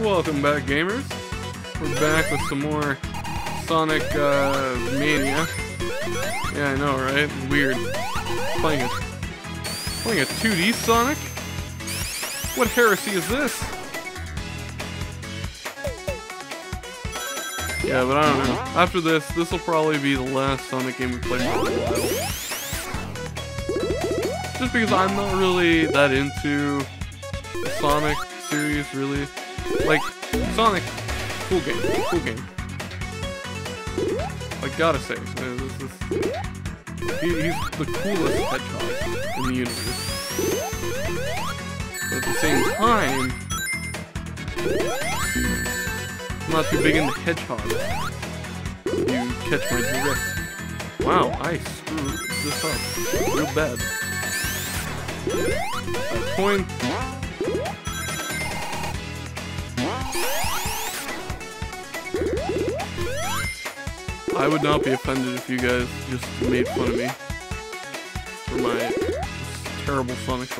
Welcome back, gamers. We're back with some more Sonic uh, Mania. Yeah, I know, right? Weird. Playing a playing a 2D Sonic. What heresy is this? Yeah, but I don't know. After this, this will probably be the last Sonic game we play for a while. Just because I'm not really that into Sonic series, really. Like, Sonic, cool game, cool game. I gotta say, this is, he, he's the coolest hedgehog in the universe. But at the same time, I'm not too big into hedgehogs. You catch my drift. Wow, I screwed this up real bad. A coin. I would not be offended if you guys just made fun of me for my terrible Sonic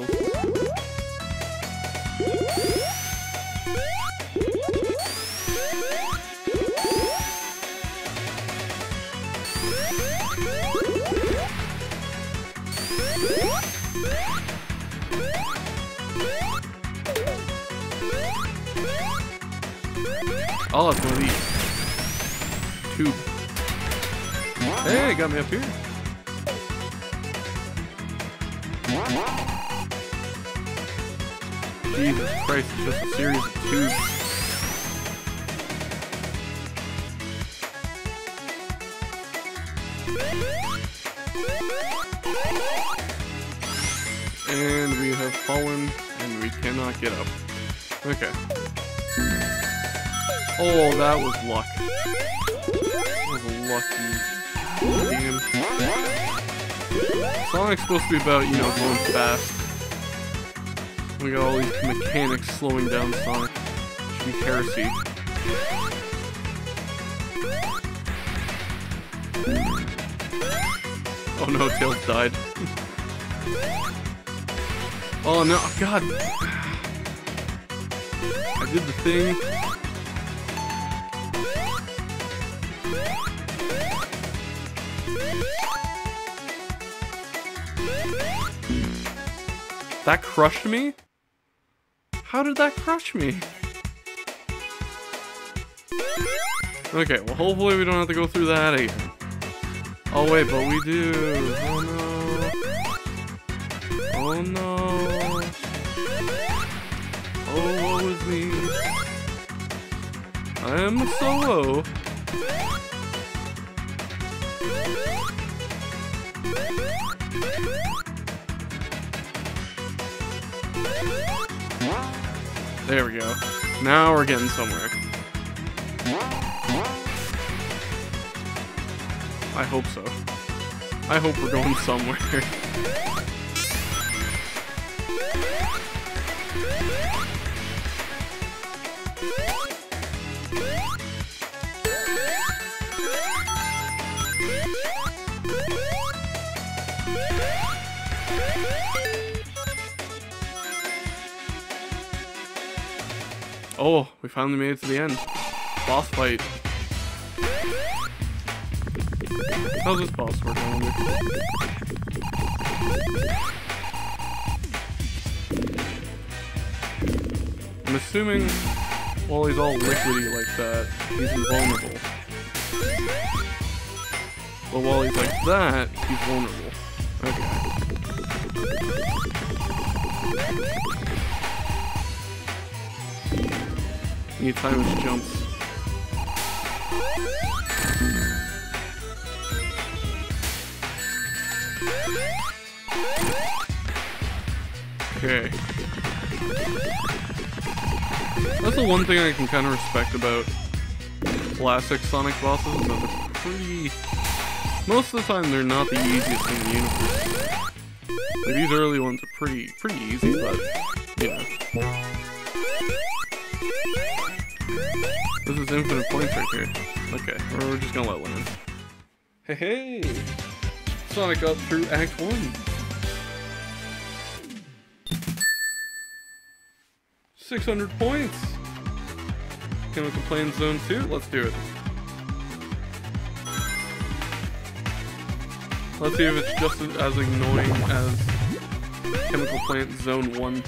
Oh, I'll have one of these. Tube. Hey, got me up here. Jesus Christ, it's just a series of tubes. And we have fallen, and we cannot get up. Okay. Oh, that was luck. That was lucky game. Sonic's supposed to be about, you know, going fast. We got all these mechanics slowing down Sonic. Should be heresy. Oh no, Tails died. oh no, god. I did the thing. That crushed me? How did that crush me? Okay, well hopefully we don't have to go through that again. Oh wait, but we do. Oh no. Oh no. Oh, woe is me. I am a solo. There we go. Now we're getting somewhere. I hope so. I hope we're going somewhere. Oh, we finally made it to the end. Boss fight. How's this boss work? I wonder? I'm assuming while he's all liquidy like that, he's invulnerable. But while he's like that, he's vulnerable. Need to time his jumps. Okay. That's the one thing I can kind of respect about classic Sonic bosses is that they're pretty... Most of the time, they're not the easiest in the universe. Like, these early ones are pretty, pretty easy, but, you know. This is infinite points right here. Okay, we're just gonna let one in. Hey, hey! Sonic up through Act 1. 600 points! Chemical Plant Zone 2? Let's do it. Let's see if it's just as annoying as Chemical Plant Zone 1.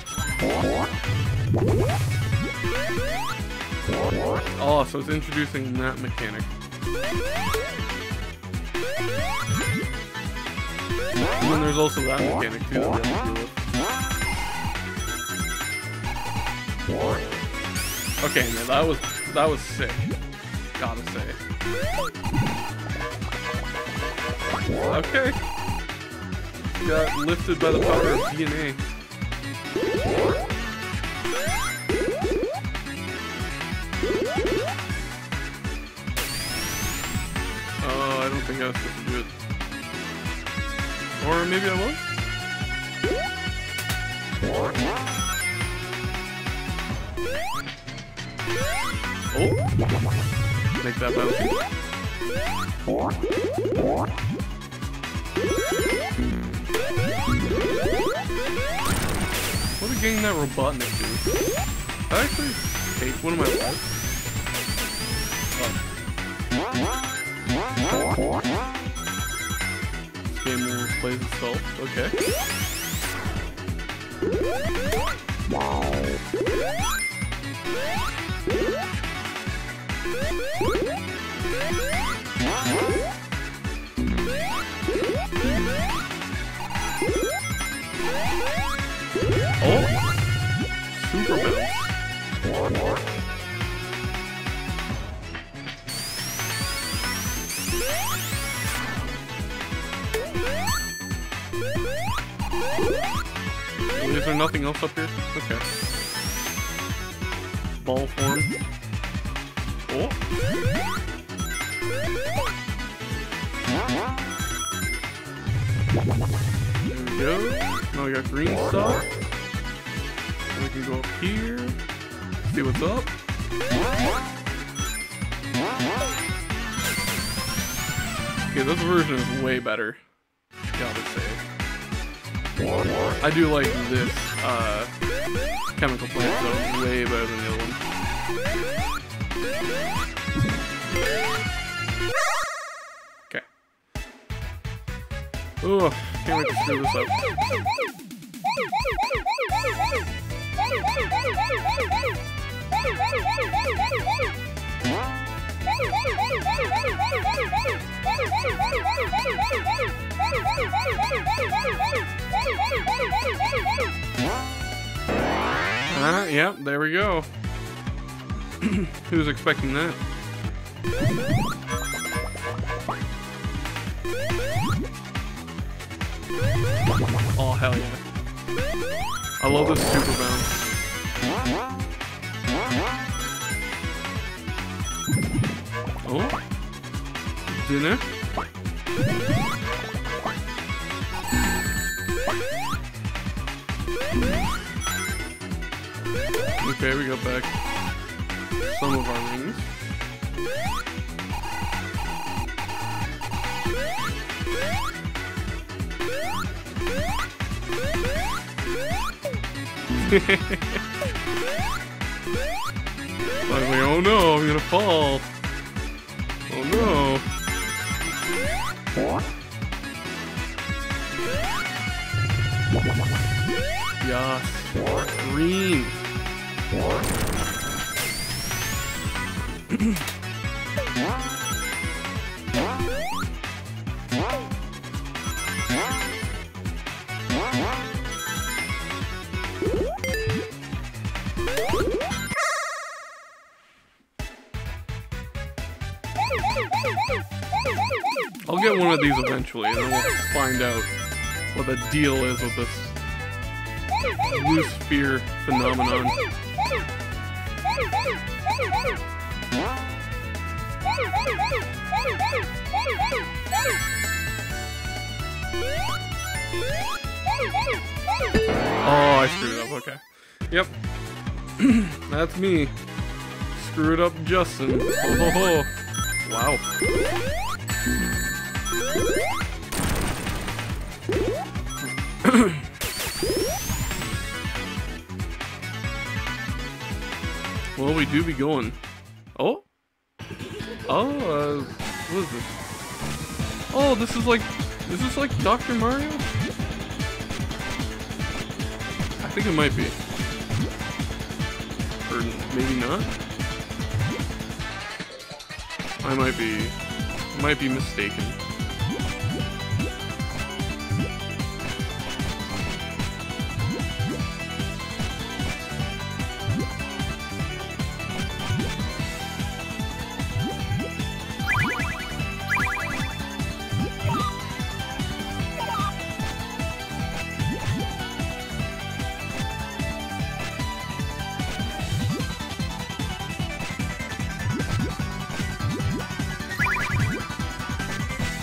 Oh, so it's introducing that mechanic. And then there's also that mechanic too that to. Okay, man, that was that was sick. Gotta say. Okay. Got lifted by the power of DNA. Don't think I to do it. Or maybe I was? Oh! Make that bounce. What are getting that Robotnik do? I actually take one of my lives. Oh. Game will play itself. Okay. Oh! Super bounce. Is there nothing else up here? Okay. Ball form. Oh! There we go. Now we got green stuff. We can go up here. See what's up. Okay, this version is way better. I do like this uh, chemical plant though way better than the other one. Okay. Oh, can't wait to screw this up. Ah, yep, there we go. Who's expecting that? Oh, hell yeah. I love this super bounce. Oh? Dinner? Okay, we got back some of our rings. like, oh no, I'm gonna fall. No. Yes. Green. Of these eventually, and then we'll find out what the deal is with this blue sphere phenomenon. Oh, I screwed up. Okay. Yep. That's me. Screwed up Justin. Oh, ho, ho. Wow. Well, we do be going Oh? Oh, uh, what is this? Oh, this is like, is this like Dr. Mario? I think it might be. Or maybe not? I might be, might be mistaken.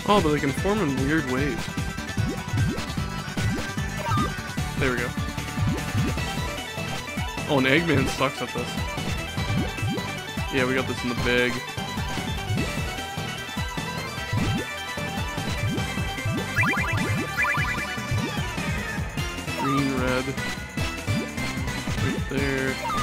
Oh, but they can form in weird ways. There we go. Oh, and Eggman sucks at this. Yeah, we got this in the bag. Green, red. Right there.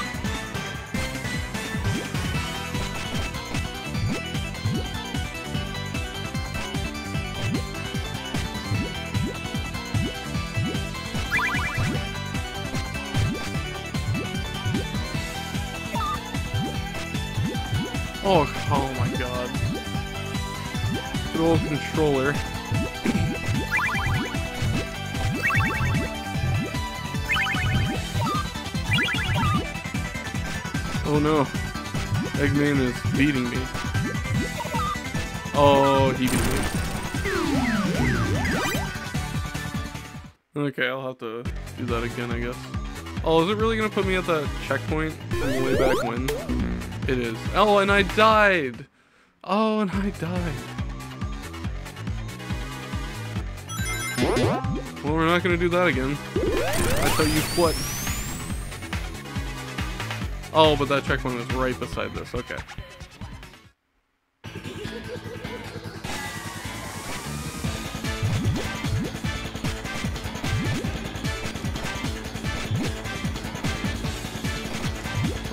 Controller. oh no. Eggman is beating me. Oh, he beat me. Okay, I'll have to do that again, I guess. Oh, is it really gonna put me at that checkpoint from way back when? It is. Oh, and I died! Oh, and I died. Well, we're not gonna do that again. I thought you what? Oh, but that checkpoint was right beside this. Okay.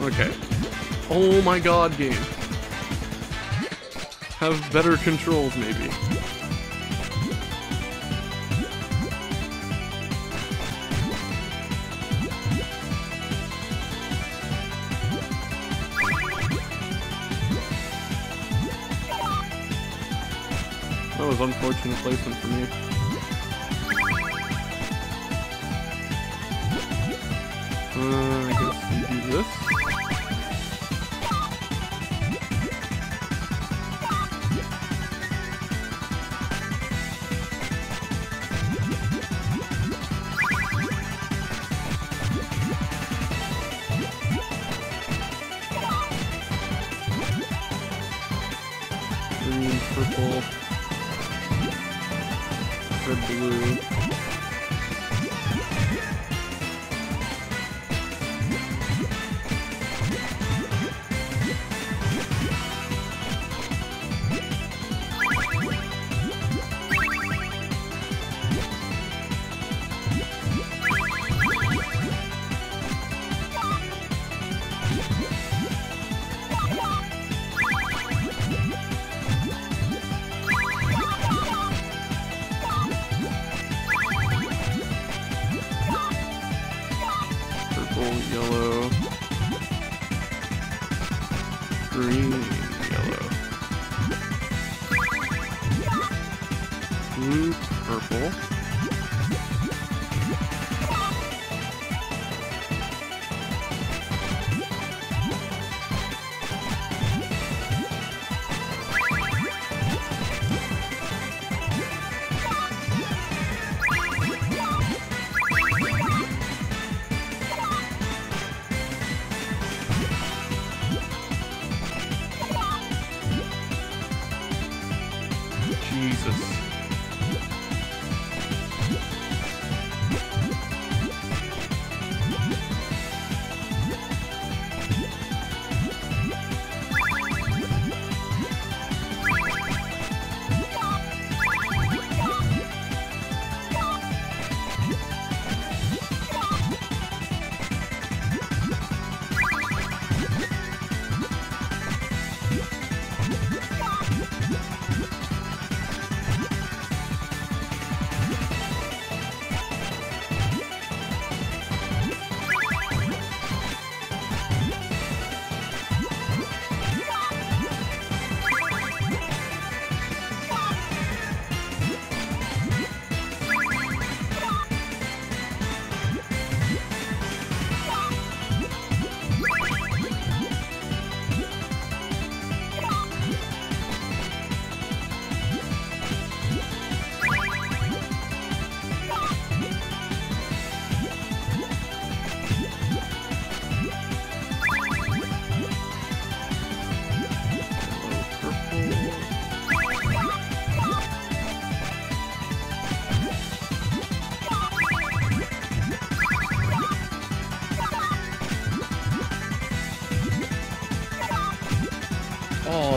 Okay. Oh my god, game. Have better controls, maybe. Was unfortunate placement for me. Uh, I guess we do this. Green, purple, red, blue.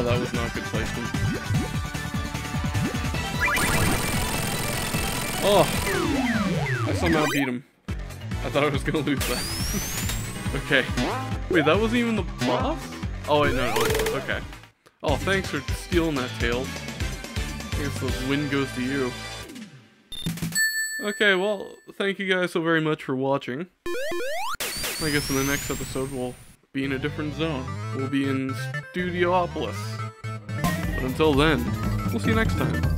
That was not good placement. Oh, I somehow beat him. I thought I was gonna lose that. okay. Wait, that wasn't even the boss? Oh wait, no, okay. Oh, thanks for stealing that, Tails. I guess the win goes to you. Okay, well, thank you guys so very much for watching. I guess in the next episode we'll be in a different zone. We'll be in Studiopolis. But until then, we'll see you next time.